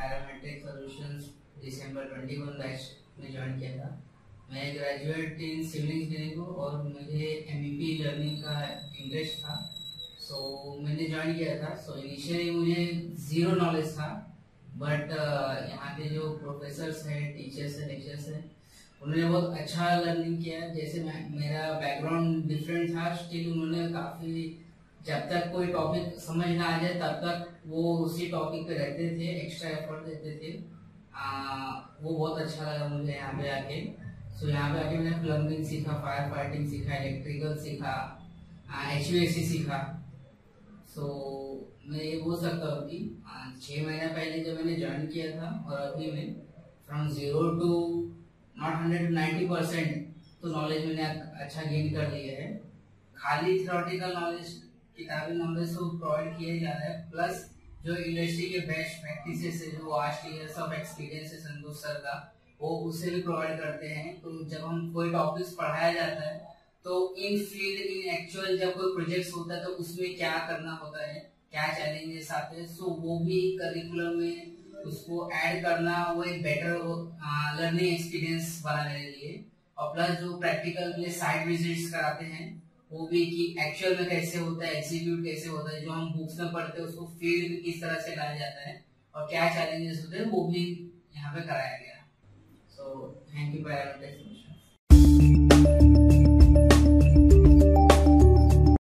Parametric solutions दिसंबर 21 batch में join किया था। मैं ग्रेजुएट इन सिविल इंजीनियरिंग हूँ और मुझे एम ई पी लर्निंग का इंटरेस्ट था। सो so, मैंने ज्वाइन किया था। सो so, इनिशियली मुझे ज़ीरो नॉलेज था। बट uh, यहाँ के जो प्रोफेसर्स हैं टीचर्स हैं लेक्चर्स हैं उन्होंने बहुत अच्छा लर्निंग किया। जैसे मैं मेरा बैकग्राउंड डिफरेंट था। स्टिल उन्होंने काफ़ी जब तक कोई टॉपिक समझ ना आ जाए तब तक वो उसी टॉपिक पे रहते थे एक्स्ट्रा एफर्ट देते थे। आ, वो बहुत अच्छा लगा मुझे यहाँ पे आके। सो यहाँ पे आके मैंने प्लम्बिंग सीखा फायर फाइटिंग सीखा इलेक्ट्रिकल सीखा एच सीखा। सो मैं ये बोल सकता हूँ कि छः महीना पहले जब मैंने ज्वाइन किया था और अभी मैं from zero to not hundred ninety percent तो नॉलेज मैंने अच्छा गेन कर लिया है। खाली थ्योरेटिकल नॉलेज किताबी नॉलेज तो प्रोवाइड किया जा रहा है प्लस जो इंडस्ट्री के बेस्ट प्रैक्टिसेस है, जो आज ईयर्स ऑफ़ एक्सपीरियंस है संतोष सर का, वो उसे भी प्रोवाइड करते हैं। तो जब हम कोई टॉपिक्स पढ़ाया जाता है तो इन फ़ील्ड इन एक्चुअल जब कोई प्रोजेक्ट्स होता है तो उसमें क्या करना होता है, क्या चैलेंजेस आते हैं सो वो भी करिकुलम में उसको ऐड करना, वो एक बेटर लर्निंग एक्सपीरियंस बना मेरे लिए। और प्लस जो प्रैक्टिकल के लिए साइड विजिट्स कराते हैं वो भी कि एक्चुअल में कैसे होता है एग्जीक्यूट कैसे होता है, जो हम बुक्स में पढ़ते हैं, उसको फ़ील्ड में किस तरह से लाया जाता है और क्या चैलेंजेस होते हैं, वो भी यहाँ पे कराया गया। So thank you for